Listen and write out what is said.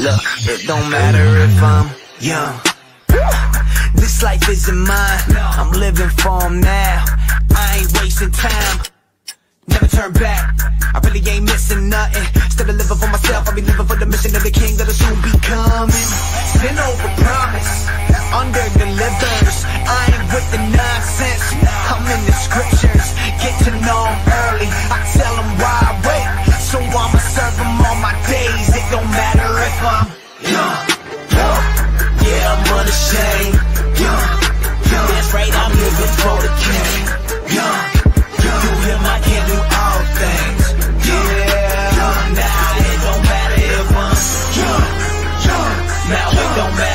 Look, it don't matter if I'm young. This life isn't mine. I'm living for now. I ain't wasting time. Never turn back. I really ain't missing nothing. Of living for myself, I'll be living for the mission of the king that'll soon be coming. Sin over promise, under delivers. far. Yeah, yeah, I'm unashamed. Yeah, yeah, I'm living for the king. Yeah, yeah, through him I can do all things. Yeah, now it don't matter if I'm. Yeah, yeah, now it don't matter.